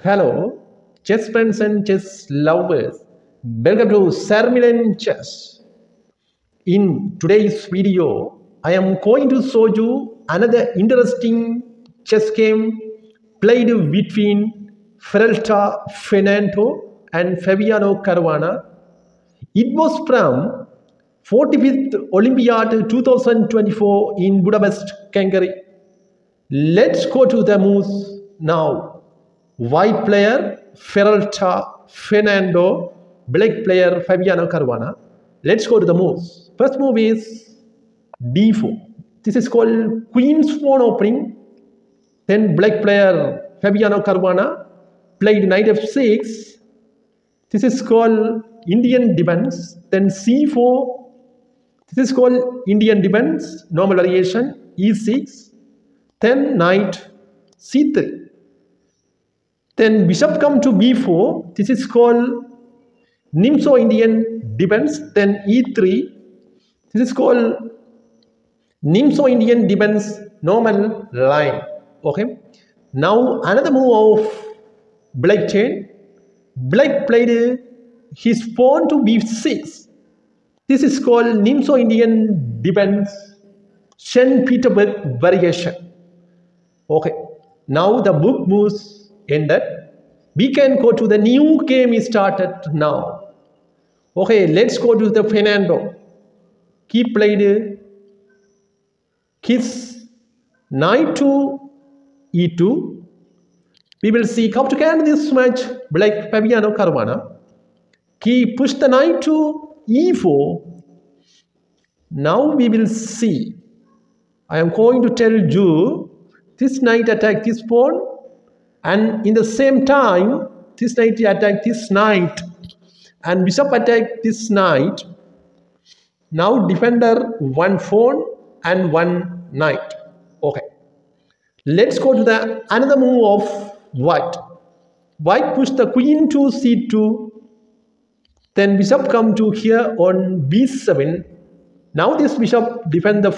Hello, chess friends and chess lovers. Welcome to Sharmilan Chess. In today's video, I am going to show you another interesting chess game played between Ferelta Fernando and Fabiano Caruana. It was from 45th Olympiad 2024 in Budapest, Hungary. Let's go to the moves now. White player Ferelta Fernando, black player Fabiano Caruana. Let's go to the moves. First move is d4. This is called Queen's Pawn opening. Then black player Fabiano Caruana played knight f6. This is called Indian defense. Then c4. This is called Indian defense, normal variation, e6. Then knight c3. Then bishop come to b4. This is called Nimzo Indian defense. Then e3. This is called Nimzo Indian defense normal line. Okay. Now another move of black chain. Black played his pawn to b6. This is called Nimzo Indian defense St. Petersburg variation. Okay. Now the book moves ended. We can go to the new game started now. Okay, let's go to the Fernando. He played his knight to e2. We will see how to can this match black Fabiano Caruana. He pushed the knight to e4. Now we will see. I am going to tell you this knight attack this pawn and in the same time this knight attack this knight. And bishop attack this knight. Now defender one pawn and one knight. Okay. Let's go to the another move of white. White push the queen to c2 then bishop come to here on b7 now this bishop defend the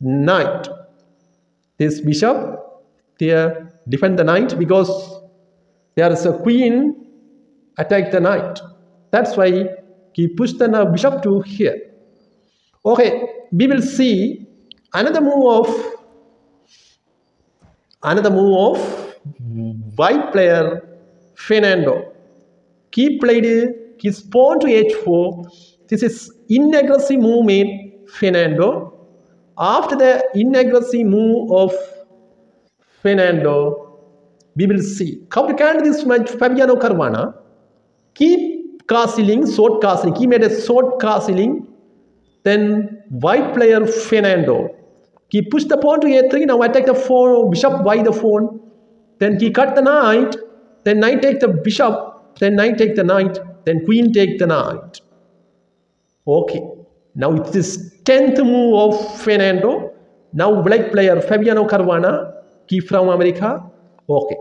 knight. This bishop there defend the knight because there is a queen attack the knight that's why he pushed the bishop to here. Okay we will see another move of another move of white player fernando. He played his pawn to h4 this is inaggressive move made fernando. After the inaggressive move of Fernando, we will see. How can this match Fabiano Caruana keep castling, short castling. He made a short castling. Then white player Fernando. He pushed the pawn to a3. Now attack the pawn, bishop by the pawn. Then he cut the knight. Then knight take the bishop. Then knight take the knight. Then queen take the knight. Okay. Now it is 10th move of Fernando. Now black player Fabiano Caruana he from America. Okay.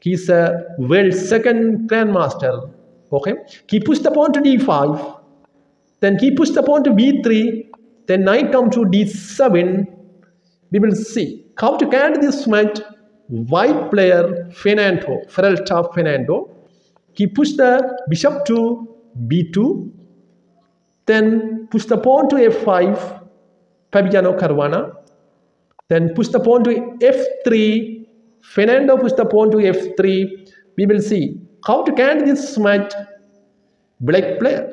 He's a world second grandmaster. Okay. He pushed the pawn to d5. Then he pushed the pawn to b3. Then knight come to d7. We will see how to carry this match. White player Fernando, Ferelta Fernando. He pushed the bishop to b2. Then push the pawn to f5. Fabiano Caruana. Then push the pawn to f3. Fernando push the pawn to f3. We will see how to can this match. Black player.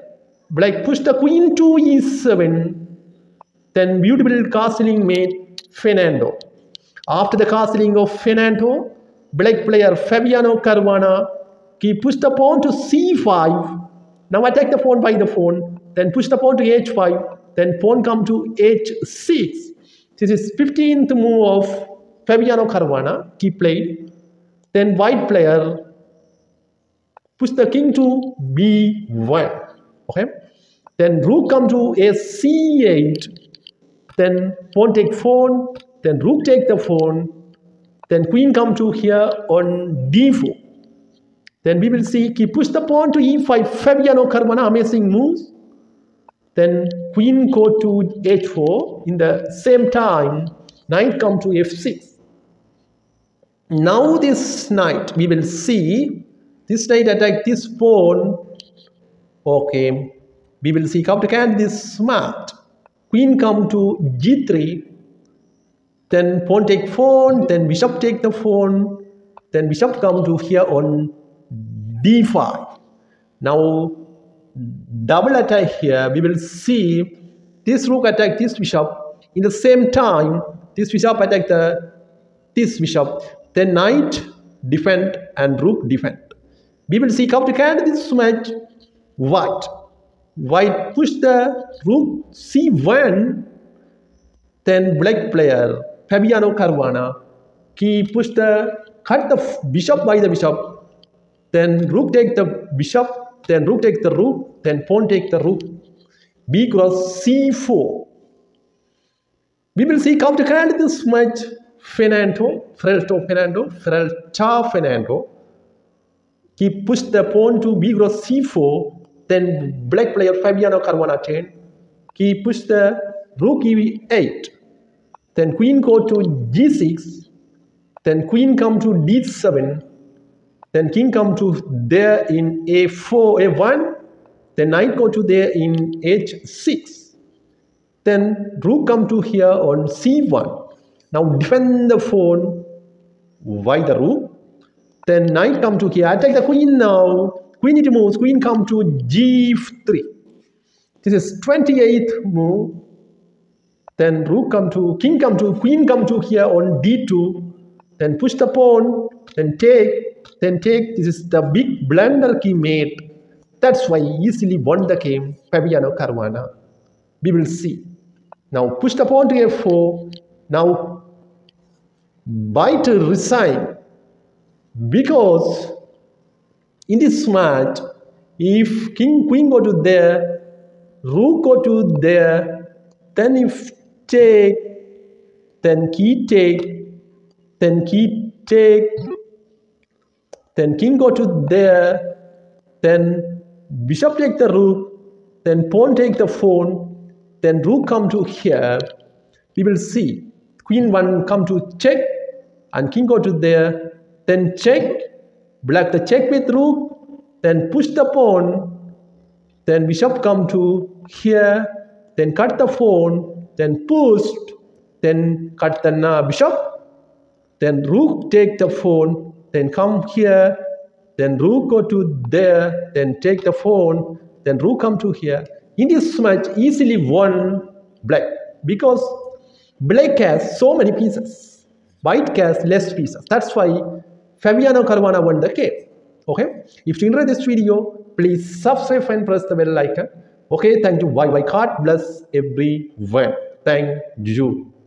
Black push the queen to e7. Then beautiful castling made Fernando. After the castling of Fernando, black player Fabiano Caruana, he pushed the pawn to c5. Now attack the pawn by the pawn. Then push the pawn to h5. Then pawn come to h6. This is 15th move of Fabiano Caruana. He played. Then white player push the king to b1. Okay. Then rook come to a c8. Then pawn take pawn. Then rook take the pawn. Then queen come to here on d4. Then we will see he push the pawn to e5. Fabiano Caruana amazing moves. Then queen go to h4. In the same time, knight come to f6. now this knight we will see this knight attack this pawn okay we will see how to can this smart queen come to g3 then pawn take pawn then bishop take the pawn then bishop come to here on d5 now double attack here we will see this rook attack this bishop. In the same time this bishop attack the this bishop. Then knight defend and rook defend. We will see how to can this match. White white push the rook? C1 then black player Fabiano Caruana he push the cut the bishop by the bishop. Then rook take the bishop then rook take the rook then pawn take the rook b cross c4 we will see how to handle this match Fernando, Feralto Fernando, Feralta Fernando. He pushed the pawn to b cross c4, then black player Fabiano Caruana 10. He pushed the rook e8, then queen go to g6, then queen come to d7, then king come to there in a4, a1, then knight go to there in h6. Then rook come to here on c1. Now defend the pawn by the rook. Then knight come to here. Attack the queen now. Queen it moves. Queen come to g3. This is 28th move. Then rook come to king come to queen come to here on d2. Then push the pawn. Then take. Then take. This is the big blunder he made. That's why he easily won the game. Fabiano Caruana. We will see. Now push the pawn to f4. Now white resign because in this match if king queen go to there rook go to there then if take then key take then key take then king go to there. Then bishop take the rook. Then pawn take the pawn then rook come to here. We will see. Queen one come to check and king go to there. Then check black the check with rook. Then push the pawn. Then bishop come to here. Then cut the pawn then pushed. Then cut the bishop. Then rook take the pawn then come here then rook go to there then take the phone, then rook come to here. In this match easily won black because black has so many pieces white has less pieces. That's why fabiano caruana won the game. Okay? If you enjoyed this video please subscribe and press the bell icon. Okay? Thank you. Bye bye bless everyone. Thank you